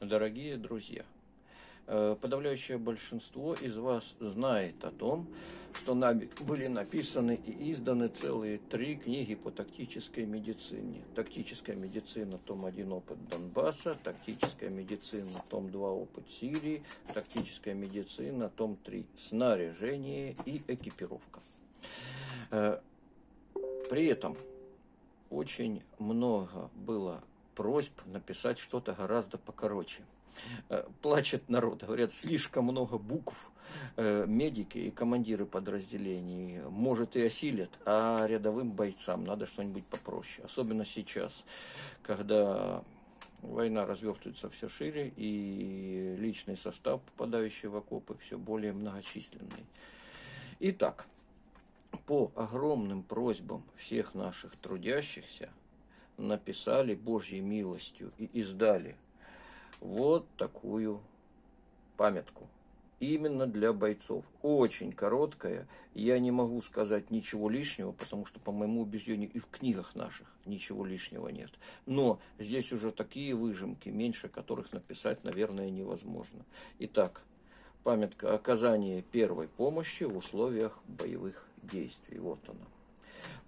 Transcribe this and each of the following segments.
Дорогие друзья, э, подавляющее большинство из вас знает о том, что нами были написаны и изданы целые три книги по тактической медицине. Тактическая медицина, том 1, опыт Донбасса, тактическая медицина, том 2, опыт Сирии, тактическая медицина, том 3, снаряжение и экипировка. Э, при этом очень много было просьб написать что-то гораздо покороче. Э, плачет народ, говорят, слишком много букв. Э, медики и командиры подразделений, может, и осилят, а рядовым бойцам надо что-нибудь попроще. Особенно сейчас, когда война развертывается все шире, и личный состав, попадающий в окопы, все более многочисленный. Итак, по огромным просьбам всех наших трудящихся написали Божьей милостью и издали вот такую памятку. Именно для бойцов. Очень короткая. Я не могу сказать ничего лишнего, потому что, по моему убеждению, и в книгах наших ничего лишнего нет. Но здесь уже такие выжимки, меньше которых написать, наверное, невозможно. Итак, памятка оказания первой помощи в условиях боевых действий. Вот она.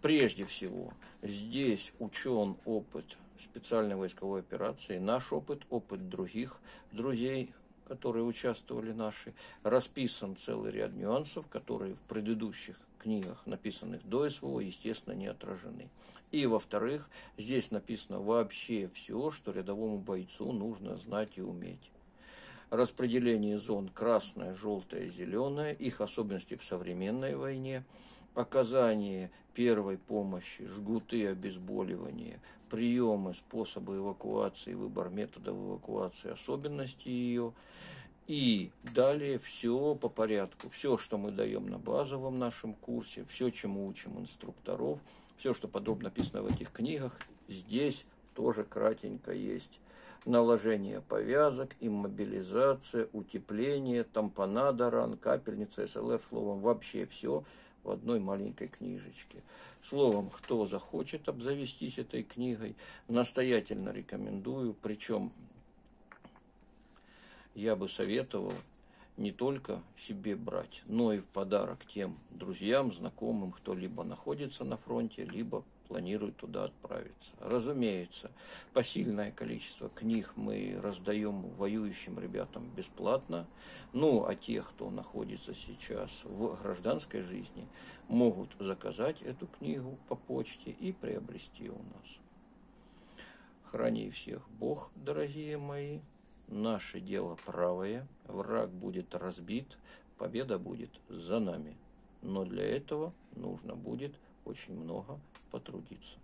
Прежде всего, здесь учен опыт специальной войсковой операции, наш опыт, опыт других друзей, которые участвовали наши, расписан целый ряд нюансов, которые в предыдущих книгах, написанных до СВО, естественно, не отражены. И, во-вторых, здесь написано вообще все, что рядовому бойцу нужно знать и уметь. Распределение зон красное, желтое, зеленое, их особенности в современной войне – оказание первой помощи, жгуты обезболивания, приемы, способы эвакуации, выбор методов эвакуации, особенности ее. И далее все по порядку. Все, что мы даем на базовом нашем курсе, все, чему учим инструкторов, все, что подробно написано в этих книгах, здесь тоже кратенько есть. Наложение повязок, иммобилизация, утепление, тампонада ран, капельница, СЛР, словом, вообще все – в одной маленькой книжечке. Словом, кто захочет обзавестись этой книгой, настоятельно рекомендую. Причем я бы советовал не только себе брать, но и в подарок тем друзьям, знакомым, кто либо находится на фронте, либо планирует туда отправиться. Разумеется, посильное количество книг мы раздаем воюющим ребятам бесплатно. Ну, а те, кто находится сейчас в гражданской жизни, могут заказать эту книгу по почте и приобрести у нас. Храни всех Бог, дорогие мои. Наше дело правое, враг будет разбит, победа будет за нами. Но для этого нужно будет очень много потрудиться.